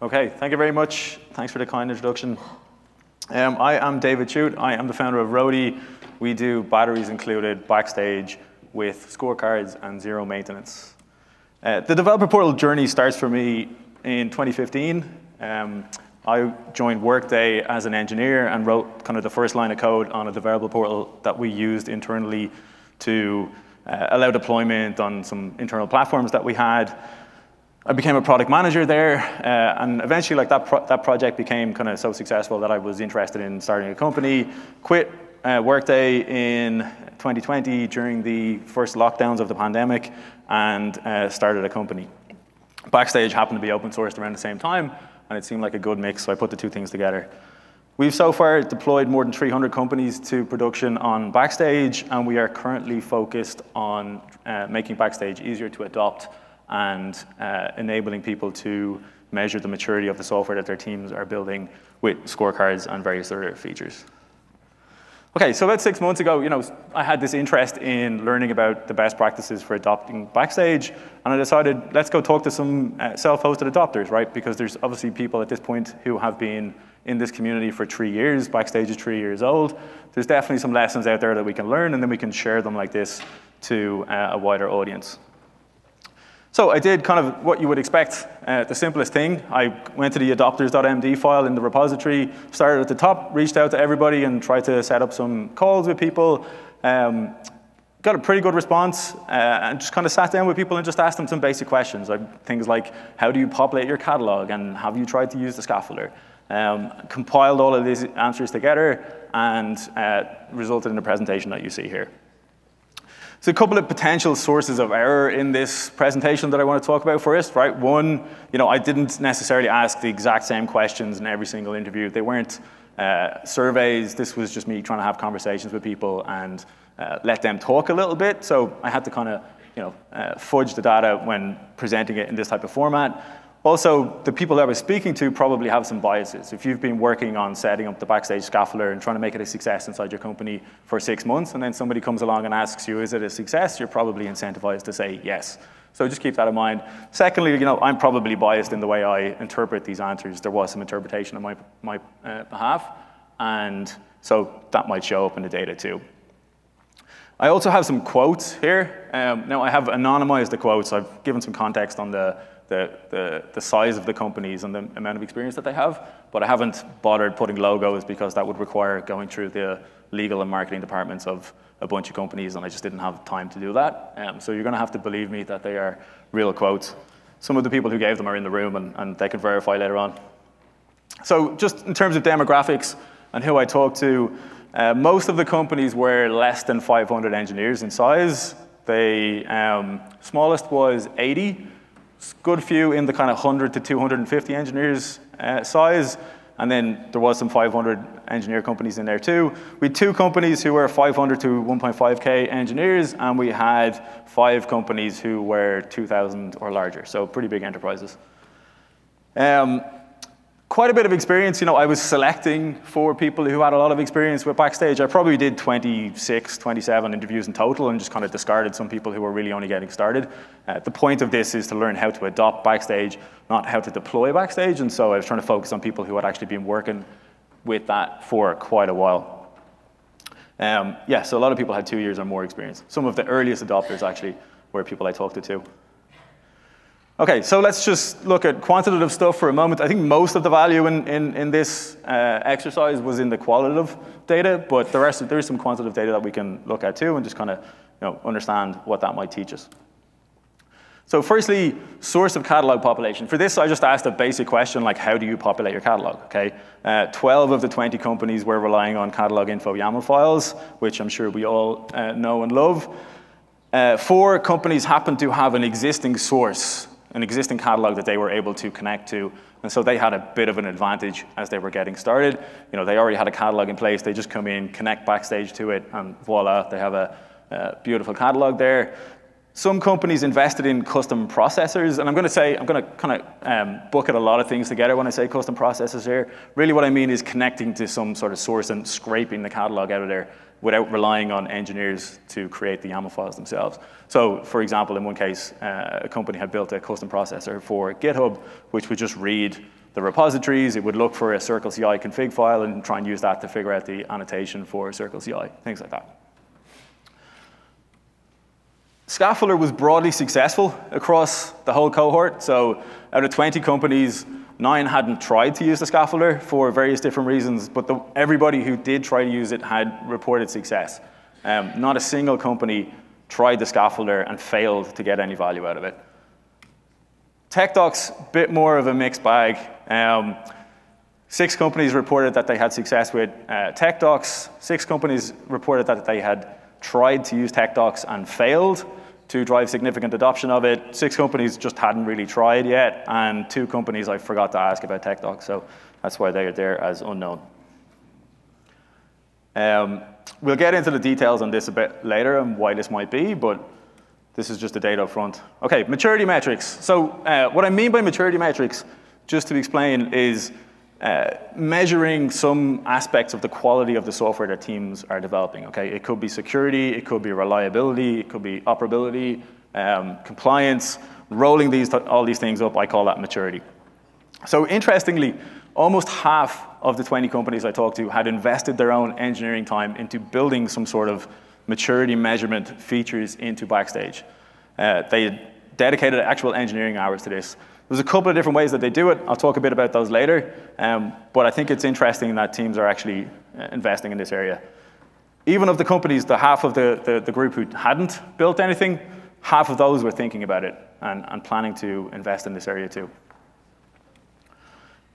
Okay, thank you very much. Thanks for the kind introduction. Um, I am David Tuite. I am the founder of Roadie. We do batteries included backstage with scorecards and zero maintenance. Uh, the developer portal journey starts for me in 2015. Um, I joined Workday as an engineer and wrote kind of the first line of code on a developer portal that we used internally to uh, allow deployment on some internal platforms that we had. I became a product manager there, uh, and eventually, like that, pro that project became kind of so successful that I was interested in starting a company. Quit uh, Workday in 2020 during the first lockdowns of the pandemic, and uh, started a company. Backstage happened to be open sourced around the same time, and it seemed like a good mix, so I put the two things together. We've so far deployed more than 300 companies to production on Backstage, and we are currently focused on uh, making Backstage easier to adopt and uh, enabling people to measure the maturity of the software that their teams are building with scorecards and various other features. Okay, so about six months ago, you know, I had this interest in learning about the best practices for adopting Backstage, and I decided let's go talk to some uh, self-hosted adopters, right? Because there's obviously people at this point who have been in this community for three years. Backstage is three years old. There's definitely some lessons out there that we can learn, and then we can share them like this to uh, a wider audience. So I did kind of what you would expect, uh, the simplest thing. I went to the adopters.md file in the repository, started at the top, reached out to everybody and tried to set up some calls with people. Um, got a pretty good response uh, and just kind of sat down with people and just asked them some basic questions. Like things like, how do you populate your catalog and have you tried to use the scaffolder? Um, compiled all of these answers together and uh, resulted in a presentation that you see here. So a couple of potential sources of error in this presentation that I want to talk about first, right? One, you know, I didn't necessarily ask the exact same questions in every single interview. They weren't uh, surveys. This was just me trying to have conversations with people and uh, let them talk a little bit. So I had to kind of, you know, uh, fudge the data when presenting it in this type of format. Also, the people that I was speaking to probably have some biases. If you've been working on setting up the backstage scaffolder and trying to make it a success inside your company for six months, and then somebody comes along and asks you, is it a success? You're probably incentivized to say yes. So just keep that in mind. Secondly, you know, I'm probably biased in the way I interpret these answers. There was some interpretation on my, my uh, behalf, and so that might show up in the data too. I also have some quotes here. Um, now I have anonymized the quotes. I've given some context on the the, the, the size of the companies and the amount of experience that they have, but I haven't bothered putting logos because that would require going through the legal and marketing departments of a bunch of companies, and I just didn't have time to do that. Um, so you're going to have to believe me that they are real quotes. Some of the people who gave them are in the room, and, and they can verify later on. So just in terms of demographics and who I talked to, uh, most of the companies were less than 500 engineers in size. The um, smallest was 80, good few in the kind of 100 to 250 engineers uh, size, and then there was some 500 engineer companies in there too. We had two companies who were 500 to 1.5K engineers, and we had five companies who were 2,000 or larger, so pretty big enterprises. Um, quite a bit of experience. You know, I was selecting for people who had a lot of experience with Backstage. I probably did 26, 27 interviews in total and just kind of discarded some people who were really only getting started. Uh, the point of this is to learn how to adopt Backstage, not how to deploy Backstage. And so I was trying to focus on people who had actually been working with that for quite a while. Um, yeah, so a lot of people had two years or more experience. Some of the earliest adopters actually were people I talked to too. Okay, so let's just look at quantitative stuff for a moment. I think most of the value in, in, in this uh, exercise was in the qualitative data, but the rest some, there is some quantitative data that we can look at too and just kind of you know, understand what that might teach us. So firstly, source of catalog population. For this, I just asked a basic question like, how do you populate your catalog, okay? Uh, 12 of the 20 companies were relying on catalog info YAML files, which I'm sure we all uh, know and love. Uh, four companies happen to have an existing source an existing catalog that they were able to connect to. And so they had a bit of an advantage as they were getting started. You know, they already had a catalog in place. They just come in, connect backstage to it, and voila, they have a, a beautiful catalog there. Some companies invested in custom processors, and I'm going to say, I'm going to kind of um, bucket a lot of things together when I say custom processors here. Really what I mean is connecting to some sort of source and scraping the catalog out of there without relying on engineers to create the YAML files themselves. So for example, in one case, uh, a company had built a custom processor for GitHub, which would just read the repositories. It would look for a Circle CI config file and try and use that to figure out the annotation for Circle CI, things like that. Scaffolder was broadly successful across the whole cohort. So out of 20 companies, nine hadn't tried to use the scaffolder for various different reasons, but the, everybody who did try to use it had reported success. Um, not a single company tried the scaffolder and failed to get any value out of it. TechDocs, a bit more of a mixed bag. Um, six companies reported that they had success with uh, TechDocs. Six companies reported that they had tried to use TechDocs and failed to drive significant adoption of it. Six companies just hadn't really tried yet, and two companies I forgot to ask about TechDocs, so that's why they're there as unknown. Um, we'll get into the details on this a bit later and why this might be, but this is just the data up front. Okay, maturity metrics. So uh, what I mean by maturity metrics, just to explain, is uh, measuring some aspects of the quality of the software that teams are developing. Okay, it could be security, it could be reliability, it could be operability, um, compliance. Rolling these all these things up, I call that maturity. So interestingly, almost half of the 20 companies I talked to had invested their own engineering time into building some sort of maturity measurement features into Backstage. Uh, they dedicated actual engineering hours to this. There's a couple of different ways that they do it. I'll talk a bit about those later. Um, but I think it's interesting that teams are actually uh, investing in this area. Even of the companies, the half of the, the, the, group who hadn't built anything, half of those were thinking about it and, and planning to invest in this area too.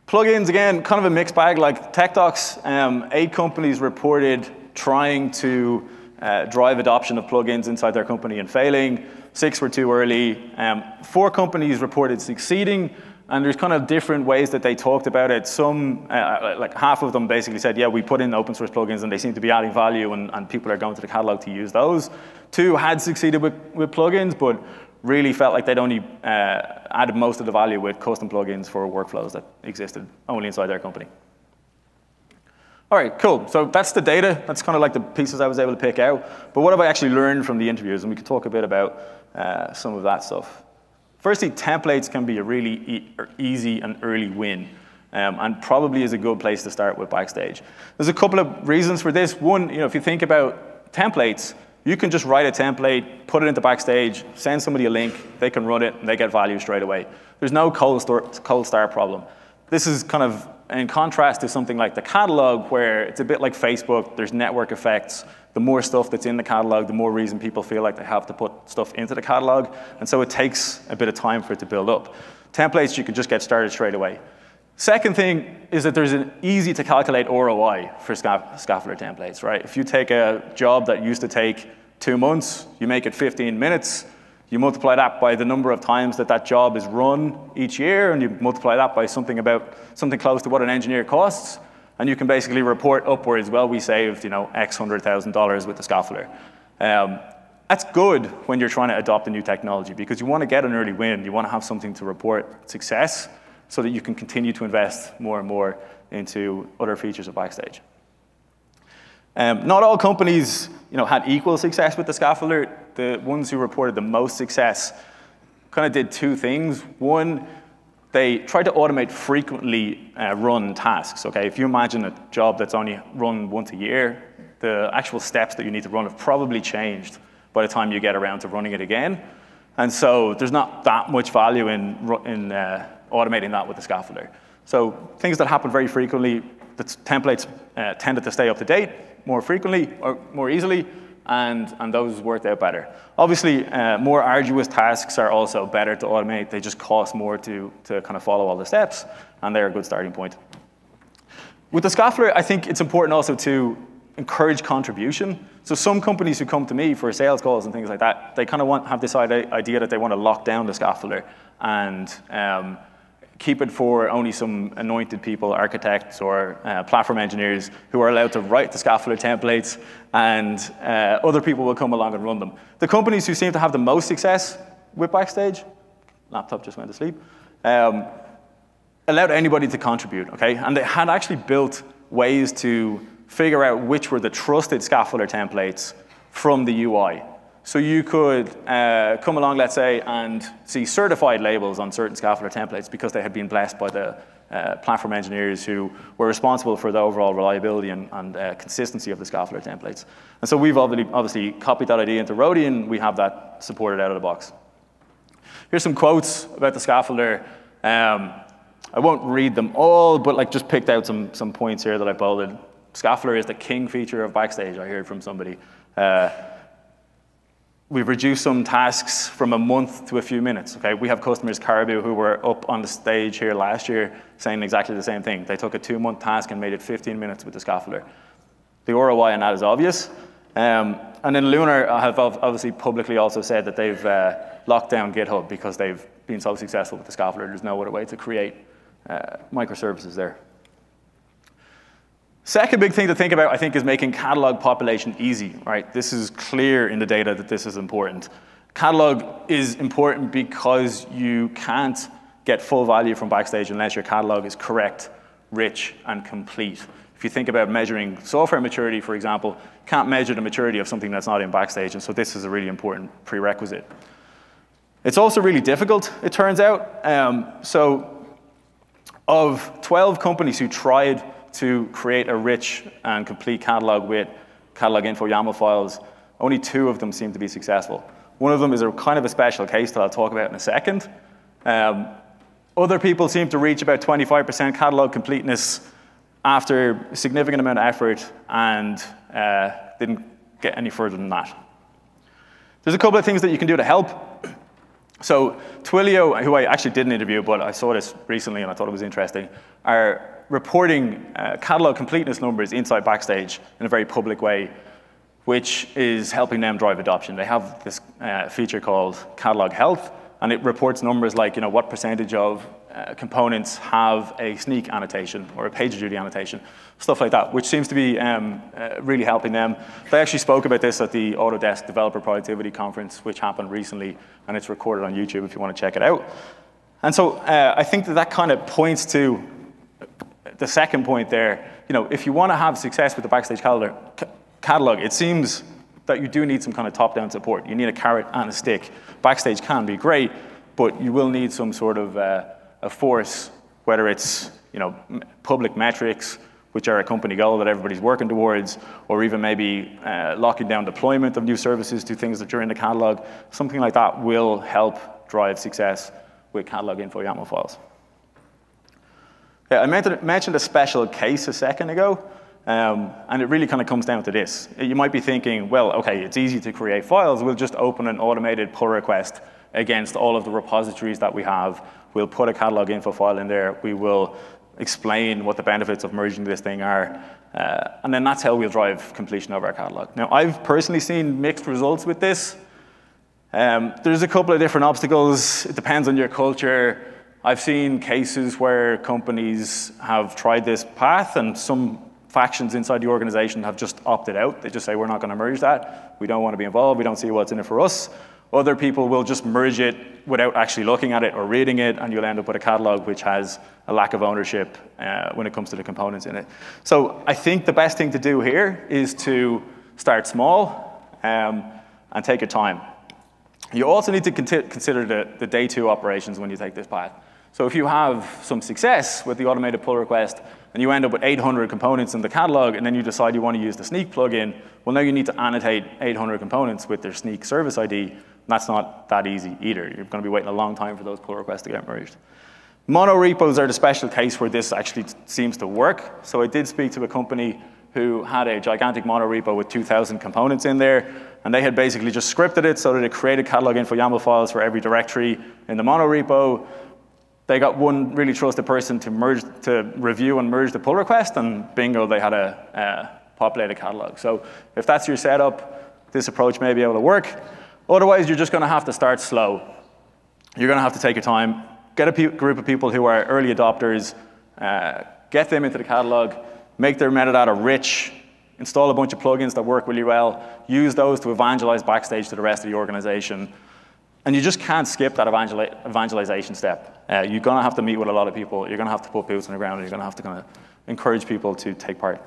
Plugins, again, kind of a mixed bag. Like TechDocs, um, eight companies reported trying to uh, drive adoption of plugins inside their company and failing. Six were too early. Um, four companies reported succeeding, and there's kind of different ways that they talked about it. Some, uh, uh, like half of them basically said, yeah, we put in open source plugins and they seem to be adding value and, and people are going to the catalog to use those. Two had succeeded with, with plugins, but really felt like they'd only uh, added most of the value with custom plugins for workflows that existed only inside their company. All right, cool. So that's the data. That's kind of like the pieces I was able to pick out. But what have I actually learned from the interviews? And we could talk a bit about uh, some of that stuff. Firstly, templates can be a really e easy and early win. Um, and probably is a good place to start with Backstage. There's a couple of reasons for this. One, you know, if you think about templates, you can just write a template, put it into Backstage, send somebody a link, they can run it, and they get value straight away. There's no cold, cold start problem. This is kind of in contrast to something like the catalog, where it's a bit like Facebook, there's network effects. The more stuff that's in the catalog, the more reason people feel like they have to put stuff into the catalog. And so it takes a bit of time for it to build up. Templates, you can just get started straight away. Second thing is that there's an easy to calculate ROI for scaffolder templates, right? If you take a job that used to take two months, you make it 15 minutes, you multiply that by the number of times that that job is run each year, and you multiply that by something about something close to what an engineer costs, and you can basically report upwards, well, we saved you know, X hundred thousand dollars with the scaffolder. Um, that's good when you're trying to adopt a new technology because you want to get an early win. You want to have something to report success so that you can continue to invest more and more into other features of Backstage. Um, not all companies you know, had equal success with the scaffolder. The ones who reported the most success kind of did two things. One, they tried to automate frequently uh, run tasks. Okay, if you imagine a job that's only run once a year, the actual steps that you need to run have probably changed by the time you get around to running it again. And so there's not that much value in, in uh, automating that with the scaffolder. So things that happen very frequently, the templates uh, tended to stay up to date, more frequently or more easily, and, and those worked out better. Obviously, uh, more arduous tasks are also better to automate. They just cost more to, to kind of follow all the steps, and they're a good starting point. With the scaffolder, I think it's important also to encourage contribution. So some companies who come to me for sales calls and things like that, they kind of want have this idea that they want to lock down the scaffolder and um, keep it for only some anointed people, architects or uh, platform engineers who are allowed to write the scaffolder templates and uh, other people will come along and run them. The companies who seem to have the most success with Backstage, laptop just went to sleep, um, allowed anybody to contribute, okay? And they had actually built ways to figure out which were the trusted scaffolder templates from the UI. So you could uh, come along, let's say, and see certified labels on certain scaffolder templates because they had been blessed by the, uh, platform engineers who were responsible for the overall reliability and, and uh, consistency of the scaffolder templates. And so we've obviously, obviously copied that idea into and we have that supported out of the box. Here's some quotes about the scaffolder. Um, I won't read them all, but like just picked out some, some points here that I bolded. Scaffolder is the king feature of Backstage, I heard from somebody. Uh, we've reduced some tasks from a month to a few minutes. Okay, we have customers, Caribou, who were up on the stage here last year saying exactly the same thing. They took a two-month task and made it 15 minutes with the scaffolder. The ROI on that is obvious. Um, and then Lunar have obviously publicly also said that they've uh, locked down GitHub because they've been so successful with the scaffolder. There's no other way to create uh, microservices there. Second big thing to think about, I think, is making catalog population easy, right? This is clear in the data that this is important. Catalog is important because you can't get full value from Backstage unless your catalog is correct, rich, and complete. If you think about measuring software maturity, for example, can't measure the maturity of something that's not in Backstage, and so this is a really important prerequisite. It's also really difficult, it turns out. Um, so of 12 companies who tried to create a rich and complete catalog with catalog info YAML files. Only two of them seem to be successful. One of them is a kind of a special case that I'll talk about in a second. Um, other people seem to reach about 25% catalog completeness after a significant amount of effort and uh, didn't get any further than that. There's a couple of things that you can do to help. So Twilio, who I actually didn't interview, but I saw this recently and I thought it was interesting, are reporting uh, catalog completeness numbers inside Backstage in a very public way, which is helping them drive adoption. They have this uh, feature called Catalog Health, and it reports numbers like you know, what percentage of uh, components have a Snyk annotation or a PagerDuty annotation, stuff like that, which seems to be um, uh, really helping them. They actually spoke about this at the Autodesk Developer Productivity Conference, which happened recently, and it's recorded on YouTube if you want to check it out. And so uh, I think that that kind of points to the second point there, you know, if you want to have success with the Backstage catalog, catalog, it seems that you do need some kind of top-down support. You need a carrot and a stick. Backstage can be great, but you will need some sort of uh, a force, whether it's you know public metrics, which are a company goal that everybody's working towards, or even maybe uh, locking down deployment of new services to things that are in the catalog. Something like that will help drive success with catalog info YAML files. Yeah, I mentioned a special case a second ago, um, and it really kind of comes down to this. You might be thinking, well, okay, it's easy to create files. We'll just open an automated pull request against all of the repositories that we have. We'll put a catalog info file in there. We will explain what the benefits of merging this thing are. Uh, and then that's how we'll drive completion of our catalog. Now, I've personally seen mixed results with this. Um, there's a couple of different obstacles. It depends on your culture. I've seen cases where companies have tried this path and some factions inside the organization have just opted out. They just say, we're not going to merge that. We don't want to be involved. We don't see what's in it for us. Other people will just merge it without actually looking at it or reading it, and you'll end up with a catalog which has a lack of ownership uh, when it comes to the components in it. So I think the best thing to do here is to start small um, and take your time. You also need to consider the, the day two operations when you take this path. So if you have some success with the automated pull request and you end up with 800 components in the catalog and then you decide you want to use the Snyk plugin, well now you need to annotate 800 components with their Snyk service ID. That's not that easy either. You're going to be waiting a long time for those pull requests to get merged. Mono repos are the special case where this actually seems to work. So I did speak to a company who had a gigantic mono repo with 2,000 components in there, and they had basically just scripted it so that it created a catalog info YAML files for every directory in the mono repo, they got one really trusted person to merge, to review and merge the pull request, and bingo, they had a, a populated catalog. So if that's your setup, this approach may be able to work. Otherwise, you're just going to have to start slow. You're going to have to take your time, get a group of people who are early adopters, uh, get them into the catalog, make their metadata rich, install a bunch of plugins that work really well, use those to evangelize Backstage to the rest of the organization, and you just can't skip that evangelization step. Uh, you're going to have to meet with a lot of people. You're going to have to put boots on the ground, and you're going to have to kind of encourage people to take part.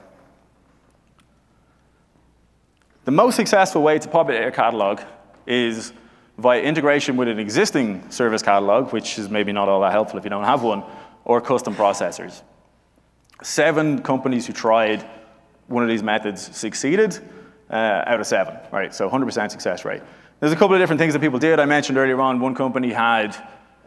The most successful way to populate a catalog is via integration with an existing service catalog, which is maybe not all that helpful if you don't have one, or custom processors. Seven companies who tried one of these methods succeeded uh, out of seven, right? So 100% success rate. There's a couple of different things that people did. I mentioned earlier on, one company had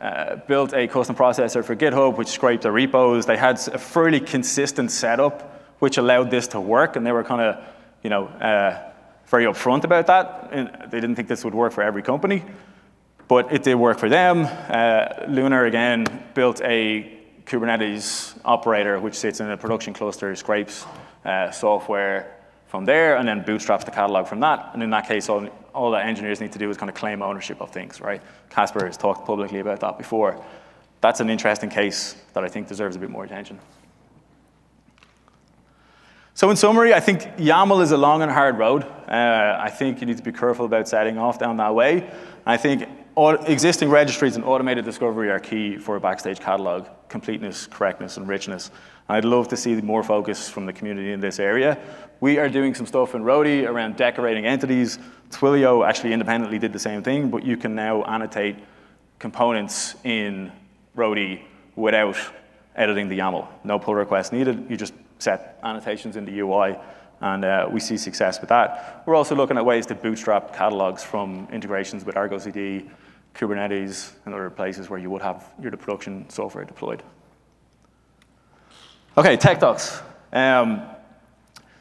uh, built a custom processor for GitHub, which scraped the repos. They had a fairly consistent setup, which allowed this to work, and they were kind of, you know, uh, very upfront about that. And they didn't think this would work for every company, but it did work for them. Uh, Lunar, again, built a Kubernetes operator, which sits in a production cluster, scrapes uh, software from there, and then bootstraps the catalog from that. And in that case, all, all that engineers need to do is kind of claim ownership of things, right? Kasper has talked publicly about that before. That's an interesting case that I think deserves a bit more attention. So in summary, I think YAML is a long and hard road. Uh, I think you need to be careful about setting off down that way. I think existing registries and automated discovery are key for a backstage catalog, completeness, correctness, and richness. I'd love to see more focus from the community in this area. We are doing some stuff in Roadie around decorating entities. Twilio actually independently did the same thing, but you can now annotate components in Roadie without editing the YAML. No pull request needed. You just set annotations in the UI, and uh, we see success with that. We're also looking at ways to bootstrap catalogs from integrations with Argo CD, Kubernetes, and other places where you would have your production software deployed. Okay, Tech Docs. Um,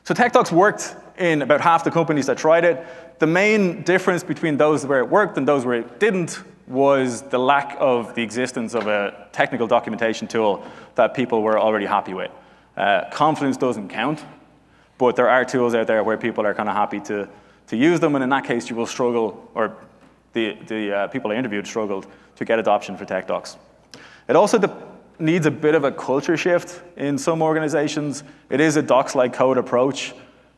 so Tech Docs worked in about half the companies that tried it. The main difference between those where it worked and those where it didn't was the lack of the existence of a technical documentation tool that people were already happy with. Uh, Confluence doesn't count, but there are tools out there where people are kind of happy to, to use them, and in that case, you will struggle, or the, the uh, people I interviewed struggled to get adoption for Tech Docs. It also needs a bit of a culture shift in some organizations. It is a docs-like code approach.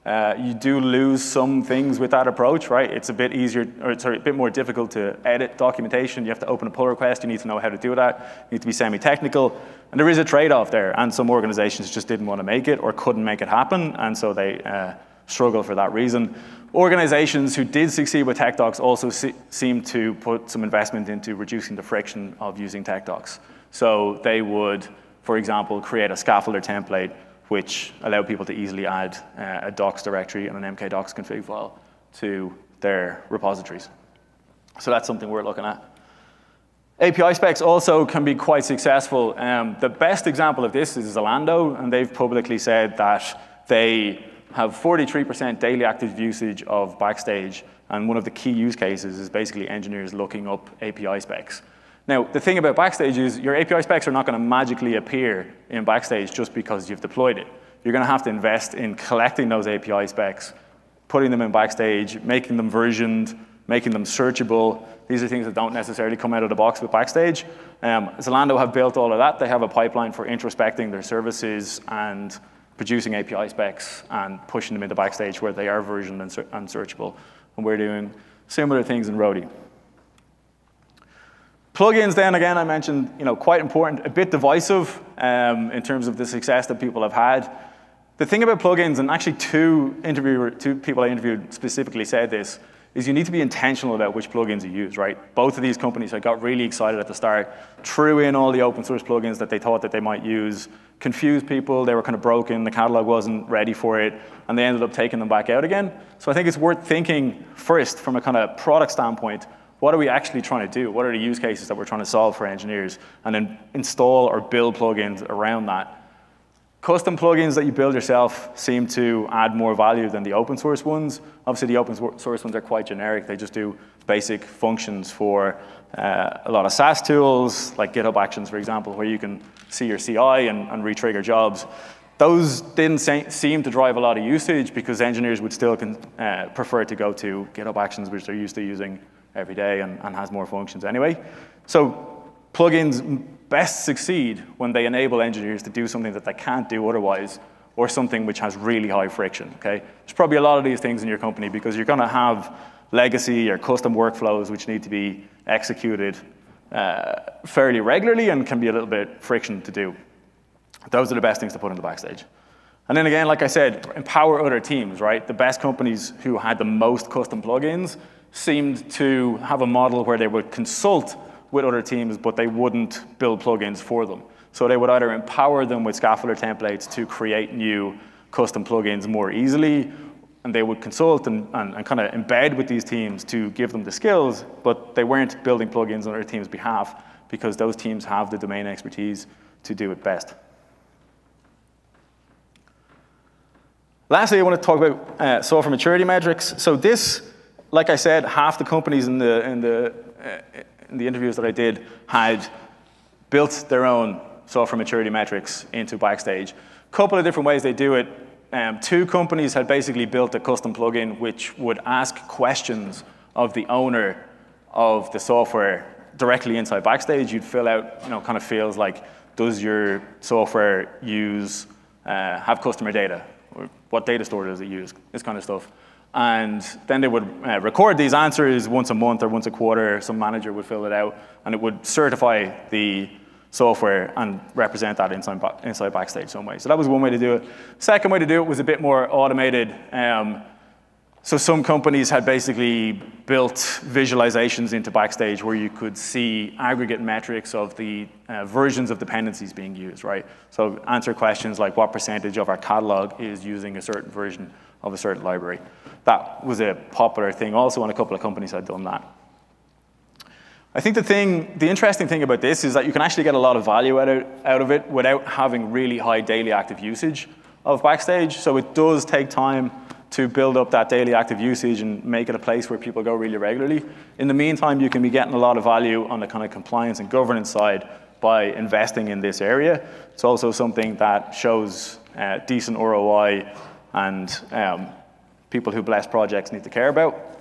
Uh, you do lose some things with that approach, right? It's a bit easier, or sorry, a bit more difficult to edit documentation. You have to open a pull request. You need to know how to do that. You need to be semi-technical. And there is a trade-off there. And some organizations just didn't want to make it or couldn't make it happen. And so they uh, struggle for that reason. Organizations who did succeed with Tech Docs also se seem to put some investment into reducing the friction of using Tech Docs. So they would, for example, create a scaffolder template which allow people to easily add uh, a docs directory and an mkdocs config file to their repositories. So that's something we're looking at. API specs also can be quite successful. Um, the best example of this is Zalando, and they've publicly said that they have 43% daily active usage of Backstage, and one of the key use cases is basically engineers looking up API specs. Now, the thing about Backstage is your API specs are not going to magically appear in Backstage just because you've deployed it. You're going to have to invest in collecting those API specs, putting them in Backstage, making them versioned, making them searchable. These are things that don't necessarily come out of the box with Backstage. Um, Zalando have built all of that. They have a pipeline for introspecting their services and producing API specs and pushing them into Backstage where they are versioned and, and searchable. And we're doing similar things in Roadie. Plugins, then again, I mentioned, you know, quite important, a bit divisive um, in terms of the success that people have had. The thing about plugins, and actually two, interviewer, two people I interviewed specifically said this, is you need to be intentional about which plugins you use, right? Both of these companies I got really excited at the start, threw in all the open source plugins that they thought that they might use, confused people, they were kind of broken, the catalog wasn't ready for it, and they ended up taking them back out again. So I think it's worth thinking first from a kind of product standpoint, what are we actually trying to do? What are the use cases that we're trying to solve for engineers? And then install or build plugins around that. Custom plugins that you build yourself seem to add more value than the open source ones. Obviously, the open source ones are quite generic. They just do basic functions for uh, a lot of SaaS tools, like GitHub Actions, for example, where you can see your CI and, and re-trigger jobs. Those didn't seem to drive a lot of usage because engineers would still uh, prefer to go to GitHub Actions, which they're used to using every day and, and has more functions anyway. So plugins best succeed when they enable engineers to do something that they can't do otherwise or something which has really high friction, okay? There's probably a lot of these things in your company because you're gonna have legacy or custom workflows which need to be executed uh, fairly regularly and can be a little bit friction to do. Those are the best things to put in the backstage. And then again, like I said, empower other teams, right? The best companies who had the most custom plugins seemed to have a model where they would consult with other teams, but they wouldn't build plugins for them. So they would either empower them with scaffolder templates to create new custom plugins more easily, and they would consult and, and, and kind of embed with these teams to give them the skills, but they weren't building plugins on their team's behalf because those teams have the domain expertise to do it best. Lastly, I want to talk about uh, software maturity metrics. So this, like I said, half the companies in the, in the, uh, in the interviews that I did had built their own software maturity metrics into Backstage. A couple of different ways they do it. Um, two companies had basically built a custom plugin which would ask questions of the owner of the software directly inside Backstage. You'd fill out, you know, kind of feels like, does your software use, uh, have customer data? Or what data store does it use? This kind of stuff. And then they would uh, record these answers once a month or once a quarter. Some manager would fill it out, and it would certify the software and represent that inside, inside Backstage some way. So that was one way to do it. Second way to do it was a bit more automated. Um, so some companies had basically built visualizations into Backstage where you could see aggregate metrics of the uh, versions of dependencies being used, right? So answer questions like what percentage of our catalog is using a certain version of a certain library. That was a popular thing also, and a couple of companies had done that. I think the thing, the interesting thing about this is that you can actually get a lot of value out of, out of it without having really high daily active usage of Backstage. So it does take time to build up that daily active usage and make it a place where people go really regularly. In the meantime, you can be getting a lot of value on the kind of compliance and governance side by investing in this area. It's also something that shows uh, decent ROI and um, people who bless projects need to care about.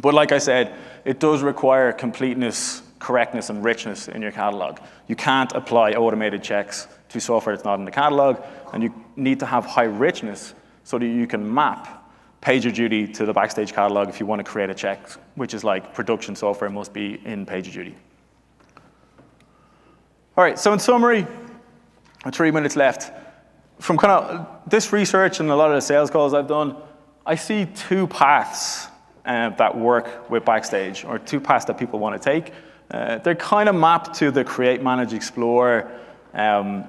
But like I said, it does require completeness, correctness, and richness in your catalog. You can't apply automated checks to software that's not in the catalog, and you need to have high richness so that you can map PagerDuty to the Backstage catalog if you want to create a check, which is like production software must be in PagerDuty. All right, so in summary, three minutes left. From kind of this research and a lot of the sales calls I've done, I see two paths uh, that work with Backstage, or two paths that people want to take. Uh, they're kind of mapped to the create, manage, explore um,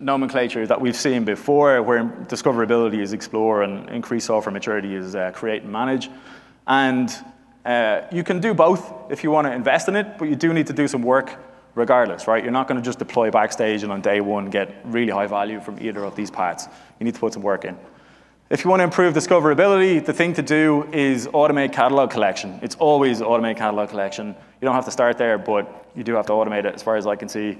nomenclature that we've seen before, where discoverability is explore and increase software maturity is uh, create and manage. And uh, you can do both if you want to invest in it, but you do need to do some work regardless, right? You're not going to just deploy Backstage and on day one get really high value from either of these paths. You need to put some work in. If you want to improve discoverability, the thing to do is automate catalog collection. It's always automate catalog collection. You don't have to start there, but you do have to automate it as far as I can see.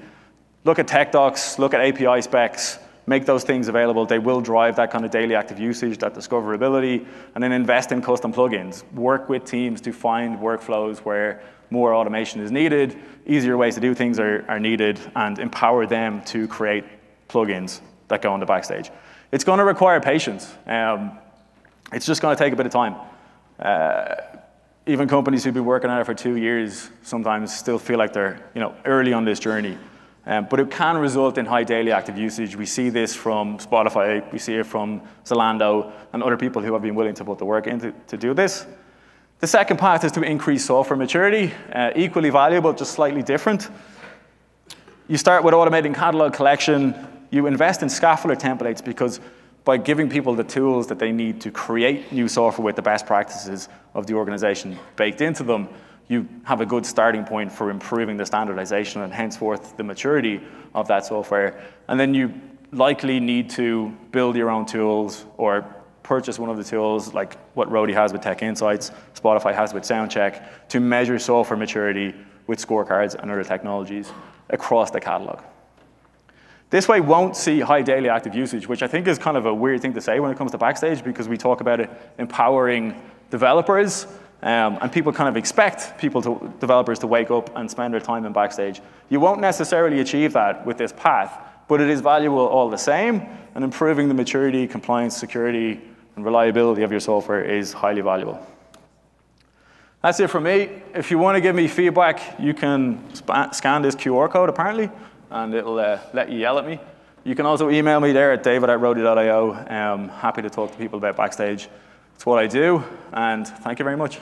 Look at tech docs, look at API specs, make those things available. They will drive that kind of daily active usage, that discoverability, and then invest in custom plugins. Work with teams to find workflows where more automation is needed, easier ways to do things are, are needed, and empower them to create plugins that go on the backstage. It's going to require patience. Um, it's just going to take a bit of time. Uh, even companies who've been working on it for two years sometimes still feel like they're you know, early on this journey. Um, but it can result in high daily active usage. We see this from Spotify, we see it from Zalando, and other people who have been willing to put the work in to, to do this. The second path is to increase software maturity, uh, equally valuable, just slightly different. You start with automating catalog collection, you invest in scaffolder templates because by giving people the tools that they need to create new software with the best practices of the organization baked into them, you have a good starting point for improving the standardization and henceforth the maturity of that software. And then you likely need to build your own tools or purchase one of the tools like what Roadie has with Tech Insights, Spotify has with Soundcheck, to measure software maturity with scorecards and other technologies across the catalog. This way won't see high daily active usage, which I think is kind of a weird thing to say when it comes to Backstage because we talk about it empowering developers um, and people kind of expect people to, developers to wake up and spend their time in Backstage. You won't necessarily achieve that with this path, but it is valuable all the same, and improving the maturity, compliance, security, and reliability of your software is highly valuable. That's it for me. If you want to give me feedback, you can scan this QR code, apparently and it'll uh, let you yell at me. You can also email me there at david at roadie.io. I'm happy to talk to people about Backstage. It's what I do, and thank you very much.